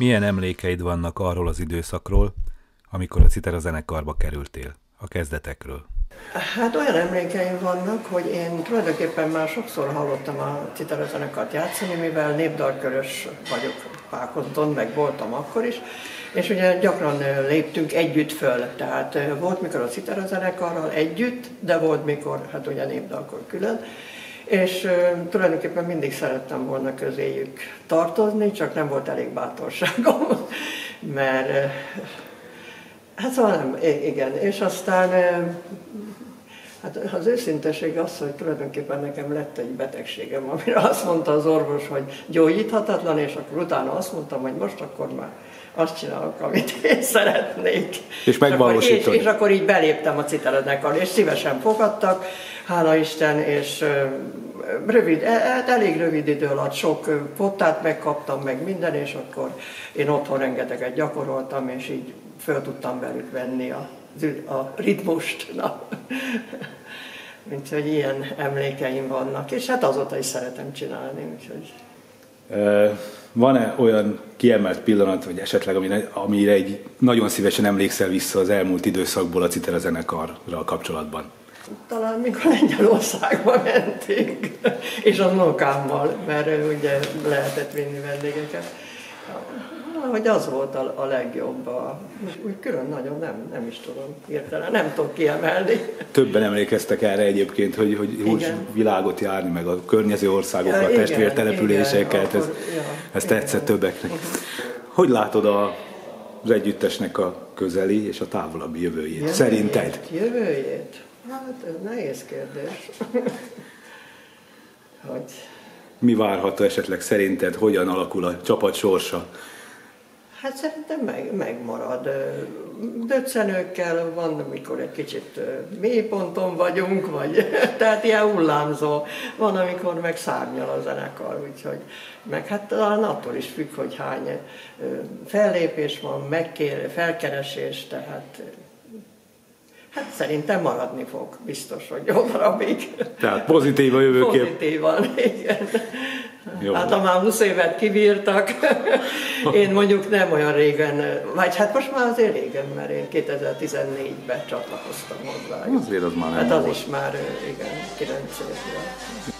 Milyen emlékeid vannak arról az időszakról, amikor a Citera zenekarba kerültél, a kezdetekről? Hát olyan emlékeim vannak, hogy én tulajdonképpen már sokszor hallottam a Citara zenekart játszani, mivel népdalkörös vagyok Pákonton, meg voltam akkor is, és ugye gyakran léptünk együtt föl, tehát volt mikor a Citara zenekarral együtt, de volt mikor, hát ugye népdalkor külön, és tulajdonképpen mindig szerettem volna közéjük tartozni, csak nem volt elég bátorságom, mert hát szóval nem, igen, és aztán Hát az őszinteség az, hogy tulajdonképpen nekem lett egy betegségem, amire azt mondta az orvos, hogy gyógyíthatatlan, és akkor utána azt mondtam, hogy most akkor már azt csinálok, amit én szeretnék. És megvalósítod. És, és akkor így beléptem a citeredekar, és szívesen fogadtak, hála Isten, és rövid, e, e, elég rövid idő alatt sok pottát megkaptam, meg minden, és akkor én otthon rengeteget gyakoroltam, és így föl tudtam velük venni a, a ritmust. Na. Úgyhogy ilyen emlékeim vannak, és hát azóta is szeretem csinálni, úgyhogy... Van-e olyan kiemelt pillanat, vagy esetleg amire, egy nagyon szívesen emlékszel vissza az elmúlt időszakból a Citera zenekarral kapcsolatban? Talán mikor Lengyelországba mentünk, és az unokámmal, mert ugye lehetett vinni vendégeket hogy az volt a, a legjobb. A, úgy külön nagyon nem, nem is tudom hirtelen, nem tudok kiemelni. Többen emlékeztek erre egyébként, hogy, hogy úgy világot járni, meg a környező országokat, ja, testvértelepüléseket, ez, ja, ez tetszett többeknek. Uh-huh. Hogy látod a, az együttesnek a közeli és a távolabbi jövőjét? jövőjét Szerinted? Jövőjét? Hát ez nehéz kérdés. hogy... Mi várható esetleg szerinted, hogyan alakul a csapat sorsa Hát szerintem meg, megmarad. Döccenőkkel van, amikor egy kicsit mélyponton vagyunk, vagy tehát ilyen hullámzó. Van, amikor meg szárnyal a zenekar, úgyhogy meg hát talán attól is függ, hogy hány fellépés van, megkér, felkeresés, tehát Hát szerintem maradni fog, biztos, hogy jó darabig. Tehát pozitív a jövőkép. Pozitívan, igen. Jó. Hát ha már 20 évet kivírtak, én mondjuk nem olyan régen, vagy hát most már azért régen, mert én 2014-ben csatlakoztam hozzá. Azért az már nem Hát az volt. is már, igen, 9 évvel.